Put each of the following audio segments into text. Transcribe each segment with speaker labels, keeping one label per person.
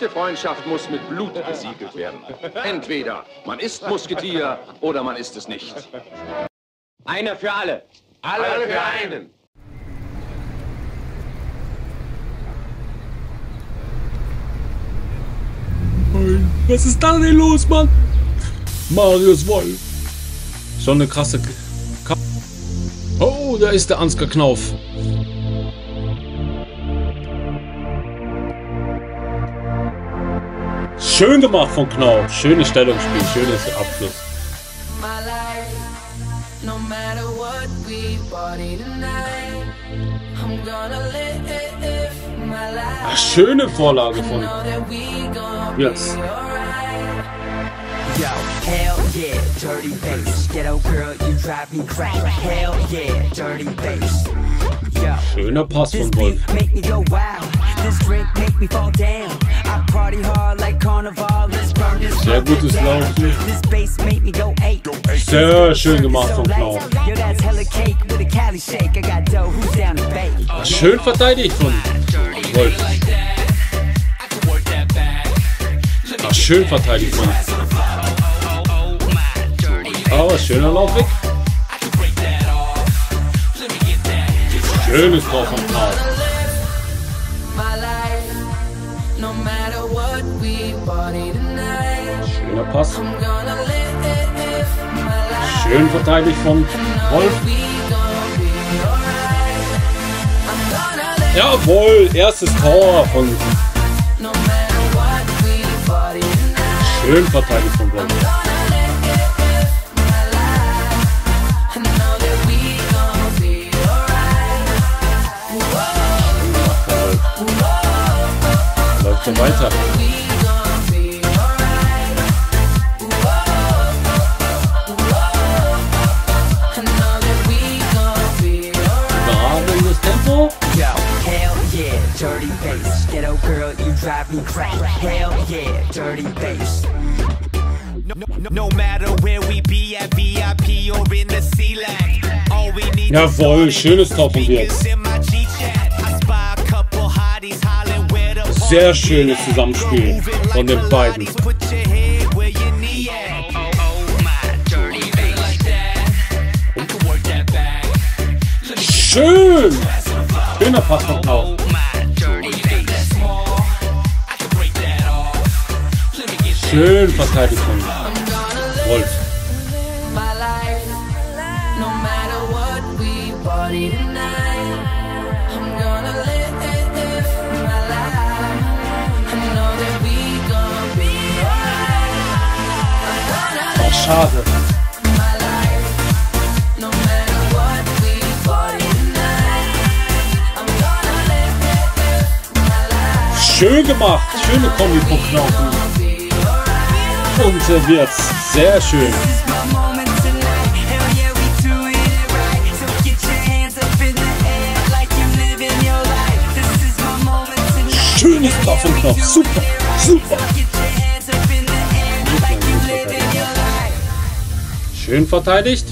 Speaker 1: Echte Freundschaft muss mit Blut besiegelt werden. Entweder man ist Musketier oder man ist es nicht.
Speaker 2: Einer für alle.
Speaker 1: Alle, alle für einen.
Speaker 3: Was ist da denn los, Mann? Marius Wolf. Schon eine krasse... Ka oh, da ist der Ansgar Knauf. Schön gemacht von Knauf. Schönes Stellungsspiel, schönes Abschluss. Ach, schöne Vorlage von Yes.
Speaker 4: Yo, hell yeah, dirty bass. Ghetto girl, you drive me crazy. Hell yeah, dirty bass. Yo,
Speaker 3: Schöner Pass von Wolf. Sehr gutes. Laufen.
Speaker 4: This bass make me go eight.
Speaker 3: Sehr schön gemacht
Speaker 4: to bake?
Speaker 3: Schön verteidigt von Wolf. Ach, schön verteidigt von. Oh, schöner Laufweg. Schönes Tor von Knauf. Schöner Pass. Schön verteidigt von Wolf. Jawohl, erstes Tor von schön verteidigt von Wolf.
Speaker 5: My
Speaker 3: cotton
Speaker 4: crack. Hell yeah, dirty bass.
Speaker 6: No, no, no matter where we be at VIP or in the C-Lac, all we need
Speaker 3: Jawohl, schönes
Speaker 6: Top und jetzt.
Speaker 3: Sehr schönes Zusammenspiel von den beiden. Schön! Schöner Pass
Speaker 5: auch. Tonight, I'm gonna live my life.
Speaker 3: Schön gemacht. Schöne Kombi von
Speaker 5: be alright.
Speaker 3: Und äh, Wirtz. Sehr schön. Schönes Tor von Knauf. Super, super. Schön verteidigt.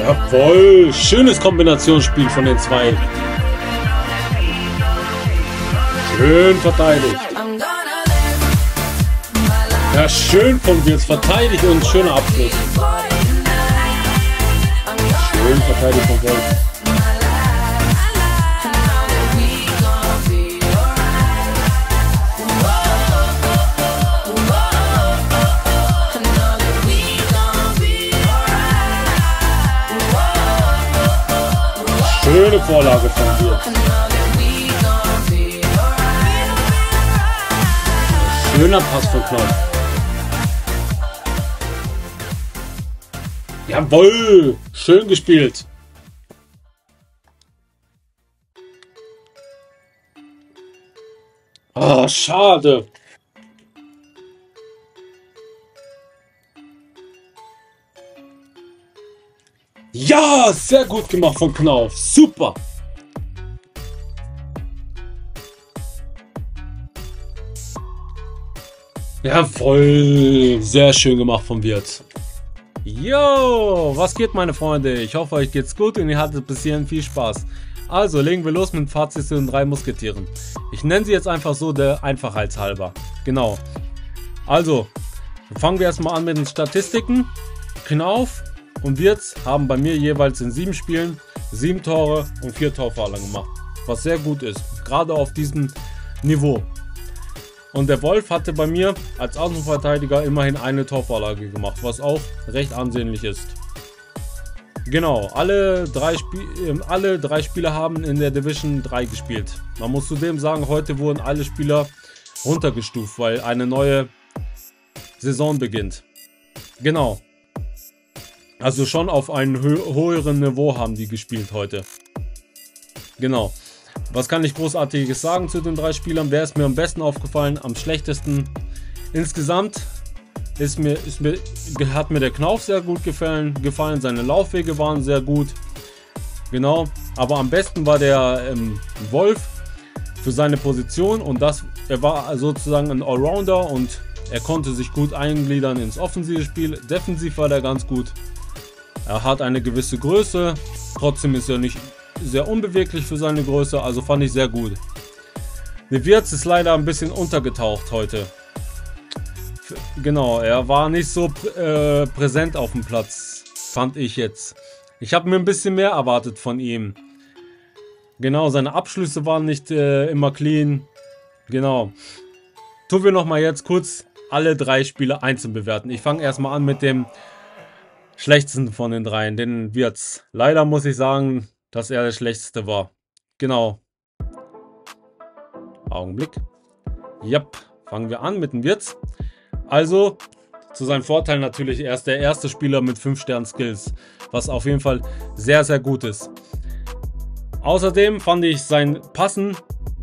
Speaker 3: Jawohl. Schönes Kombinationsspiel von den zwei. Schön verteidigt. Ja, schön von Wirtz verteidigt und schöner Abschluss. Schön verteidigt von Wolf.
Speaker 5: my life. I know
Speaker 3: Pass von Knauf. Jawohl. Schön gespielt. Ah, schade. Ja, sehr gut gemacht von Knauf. Super. Jawohl, sehr schön gemacht vom Wirt. Yo, was geht meine Freunde? Ich hoffe euch geht's gut und ihr hattet bis hierhin viel Spaß. Also legen wir los mit Fazit zu den drei Musketieren. Ich nenne sie jetzt einfach so der Einfachheitshalber. Genau. Also, fangen wir erstmal an mit den Statistiken. Knauf und Wirtz haben bei mir jeweils in sieben Spielen sieben Tore und vier Torvorlagen gemacht. Was sehr gut ist, gerade auf diesem Niveau. Und der Wolf hatte bei mir als Außenverteidiger immerhin eine Torvorlage gemacht, was auch recht ansehnlich ist. Genau, alle drei, Spie ähm, alle drei Spieler haben in der Division 3 gespielt. Man muss zudem sagen, heute wurden alle Spieler runtergestuft, weil eine neue Saison beginnt. Genau. Also schon auf einem hö höheren Niveau haben die gespielt heute. Genau. Was kann ich großartiges sagen zu den drei Spielern? Wer ist mir am besten aufgefallen? Am schlechtesten? Insgesamt ist mir, ist mir, hat mir der Knauf sehr gut gefallen, gefallen. Seine Laufwege waren sehr gut. Genau. Aber am besten war der ähm, Wolf für seine Position und das, er war sozusagen ein Allrounder und er konnte sich gut eingliedern ins offensive Spiel. Defensiv war er ganz gut. Er hat eine gewisse Größe, trotzdem ist er nicht sehr unbeweglich für seine Größe, also fand ich sehr gut. Wirtz ist leider ein bisschen untergetaucht heute. Genau, er war nicht so äh, präsent auf dem Platz, fand ich jetzt. Ich habe mir ein bisschen mehr erwartet von ihm. Genau, seine Abschlüsse waren nicht äh, immer clean. Genau. Tun wir nochmal jetzt kurz alle drei Spiele einzeln bewerten. Ich fange erstmal an mit dem schlechtesten von den dreien, den Wirtz. Leider muss ich sagen, dass er der schlechteste war. Genau. Augenblick. Yep, fangen wir an mit dem Wirtz. Also, zu seinem Vorteil natürlich, er ist der erste Spieler mit 5 Sternen Skills, was auf jeden Fall sehr, sehr gut ist. Außerdem fand ich sein Passen,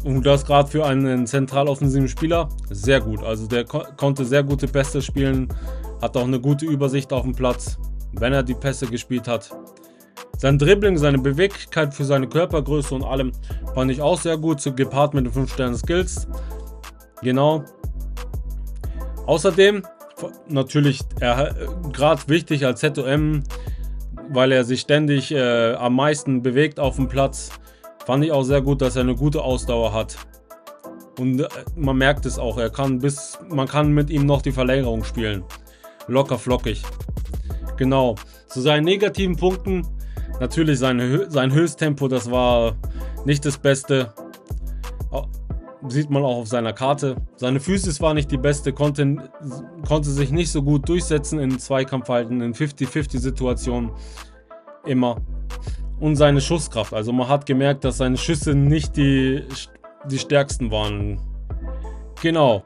Speaker 3: und das gerade für einen zentral offensiven Spieler, sehr gut. Also der ko konnte sehr gute Pässe spielen, hat auch eine gute Übersicht auf dem Platz, wenn er die Pässe gespielt hat. Sein Dribbling, seine Beweglichkeit für seine Körpergröße und allem fand ich auch sehr gut, gepaart mit den 5 Sternen Skills. Genau. Außerdem natürlich er gerade wichtig als ZOM, weil er sich ständig äh, am meisten bewegt auf dem Platz. Fand ich auch sehr gut, dass er eine gute Ausdauer hat. Und äh, man merkt es auch, er kann bis man kann mit ihm noch die Verlängerung spielen. Locker flockig. Genau. Zu seinen negativen Punkten natürlich seine, Hö- sein Höchsttempo, das war nicht das Beste. Sieht man auch auf seiner Karte. Seine Physis war nicht die beste, konnte, konnte sich nicht so gut durchsetzen in Zweikampfhalten, in 50-50-Situationen. Immer. Und seine Schusskraft. Also man hat gemerkt, dass seine Schüsse nicht die, die stärksten waren. Genau.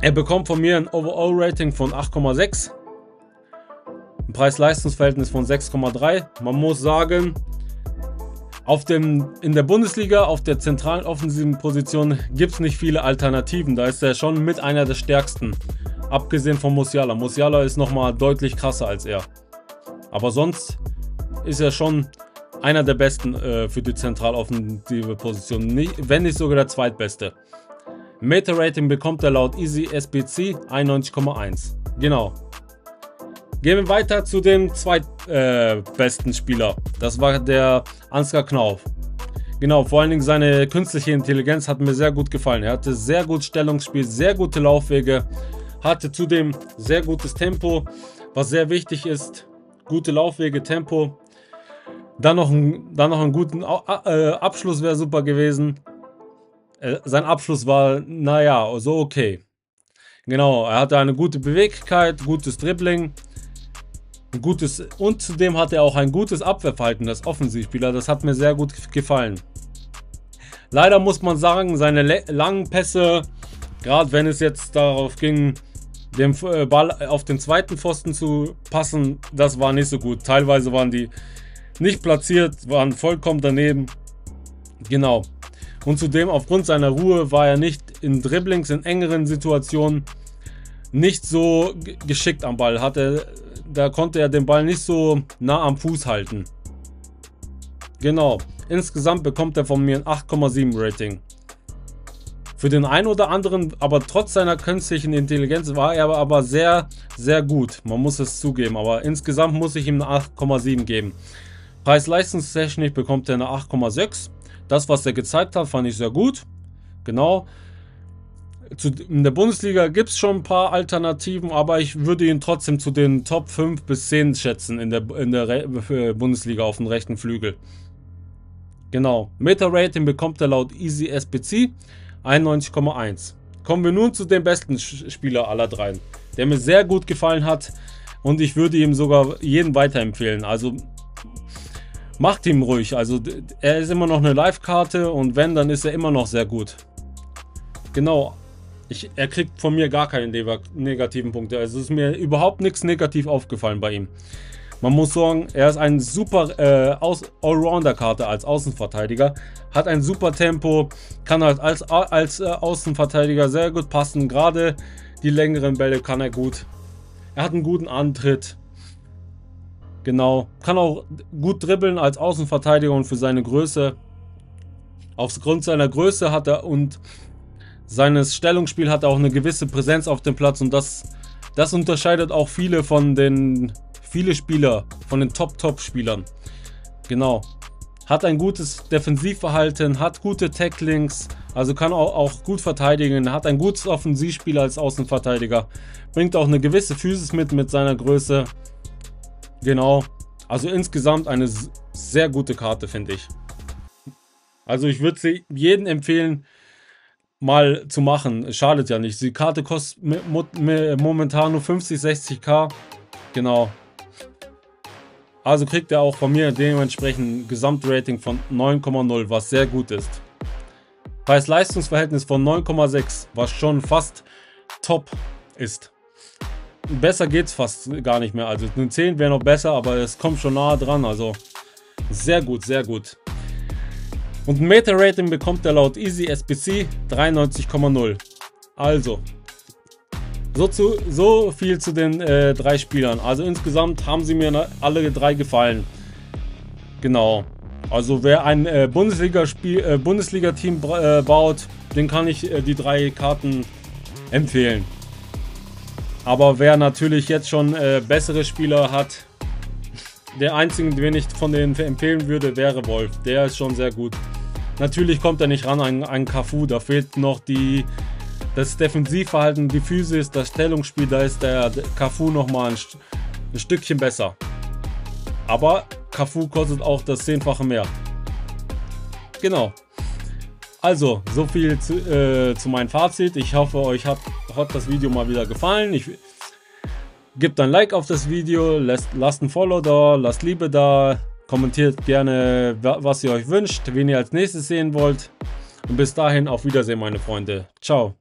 Speaker 3: Er bekommt von mir ein Overall-Rating von 8,6. Ein Preis-Leistungs-Verhältnis von 6,3. Man muss sagen, auf dem, in der Bundesliga, auf der zentralen offensiven Position, gibt es nicht viele Alternativen. Da ist er schon mit einer der stärksten. Abgesehen von Musiala. Musiala ist nochmal deutlich krasser als er. Aber sonst ist er schon einer der besten äh, für die zentral offensive Position. Nicht, wenn nicht sogar der zweitbeste. Meta-Rating bekommt er laut Easy SBC 91,1. Genau. Gehen wir weiter zu dem zweitbesten äh, Spieler. Das war der Ansgar Knauf. Genau, vor allen Dingen seine künstliche Intelligenz hat mir sehr gut gefallen. Er hatte sehr gut Stellungsspiel, sehr gute Laufwege, hatte zudem sehr gutes Tempo, was sehr wichtig ist. Gute Laufwege, Tempo. Dann noch, ein, dann noch einen guten äh, Abschluss wäre super gewesen. Äh, sein Abschluss war, naja, so okay. Genau, er hatte eine gute Beweglichkeit, gutes Dribbling, ein gutes und zudem hat er auch ein gutes Abwehrverhalten, das Offensivspieler. Das hat mir sehr gut gefallen. Leider muss man sagen, seine langen Pässe, gerade wenn es jetzt darauf ging, den äh, Ball auf den zweiten Pfosten zu passen, das war nicht so gut. Teilweise waren die nicht platziert, waren vollkommen daneben. Genau. Und zudem aufgrund seiner Ruhe war er nicht in Dribblings, in engeren Situationen nicht so geschickt am Ball. Hatte, da konnte er den Ball nicht so nah am Fuß halten. Genau. Insgesamt bekommt er von mir ein 8,7 Rating. Für den einen oder anderen, aber trotz seiner künstlichen Intelligenz war er aber sehr, sehr gut. Man muss es zugeben. Aber insgesamt muss ich ihm eine 8,7 geben. Preis-Leistungstechnik bekommt er eine 8,6. Das, was er gezeigt hat, fand ich sehr gut. Genau. Zu, in der Bundesliga gibt es schon ein paar Alternativen, aber ich würde ihn trotzdem zu den Top 5 bis 10 schätzen in der, in der äh, Bundesliga auf dem rechten Flügel. Genau. Meta-Rating bekommt er laut Easy SBC 91,1. Kommen wir nun zu dem besten Spieler aller dreien, der mir sehr gut gefallen hat und ich würde ihm sogar jeden weiterempfehlen. Also macht ihm ruhig. Also er ist immer noch eine Live-Karte und wenn, dann ist er immer noch sehr gut. Genau. Ich, er kriegt von mir gar keine negativen Punkte. Also ist mir überhaupt nichts negativ aufgefallen bei ihm. Man muss sagen, er ist ein super äh, Allrounder-Karte als Außenverteidiger. Hat ein super Tempo, kann halt als, als äh, Außenverteidiger sehr gut passen. Gerade die längeren Bälle kann er gut. Er hat einen guten Antritt. Genau. Kann auch gut dribbeln als Außenverteidiger und für seine Größe. Aufgrund seiner Größe hat er und seines Stellungsspiel hat auch eine gewisse Präsenz auf dem Platz und das, das unterscheidet auch viele von den viele Spieler, von den Top-Top-Spielern. Genau. Hat ein gutes Defensivverhalten, hat gute Tacklings, also kann auch, auch gut verteidigen, hat ein gutes Offensivspiel als Außenverteidiger, bringt auch eine gewisse Physis mit mit seiner Größe. Genau. Also insgesamt eine sehr gute Karte, finde ich. Also ich würde sie jedem empfehlen, mal zu machen. Schadet ja nicht. Die Karte kostet momentan nur 50, 60k. Genau. Also kriegt er auch von mir dementsprechend ein Gesamtrating von 9,0, was sehr gut ist. Preis-Leistungs-Verhältnis von 9,6, was schon fast top ist. Besser geht's fast gar nicht mehr. Also eine 10 wäre noch besser, aber es kommt schon nahe dran. Also sehr gut, sehr gut. Und ein Meta-Rating bekommt er laut Easy SBC 93,0. Also, so, zu, so viel zu den äh, drei Spielern. Also insgesamt haben sie mir alle drei gefallen. Genau. Also wer ein äh, äh, Bundesliga-Team äh, baut, den kann ich äh, die drei Karten empfehlen. Aber wer natürlich jetzt schon äh, bessere Spieler hat, der einzige, den ich von denen empfehlen würde, wäre Wolf. Der ist schon sehr gut. Natürlich kommt er nicht ran an, an Cafu. Da fehlt noch die, das Defensivverhalten, die Physis, das Stellungsspiel. Da ist der Cafu nochmal ein, ein Stückchen besser. Aber Cafu kostet auch das Zehnfache mehr. Genau. Also, so viel zu, äh, zu meinem Fazit. Ich hoffe, euch hat, hat das Video mal wieder gefallen. Ich, Gebt ein Like auf das Video, lasst, lasst ein Follow da, lasst Liebe da, kommentiert gerne, wa- was ihr euch wünscht, wen ihr als nächstes sehen wollt. Und bis dahin auf Wiedersehen, meine Freunde. Ciao.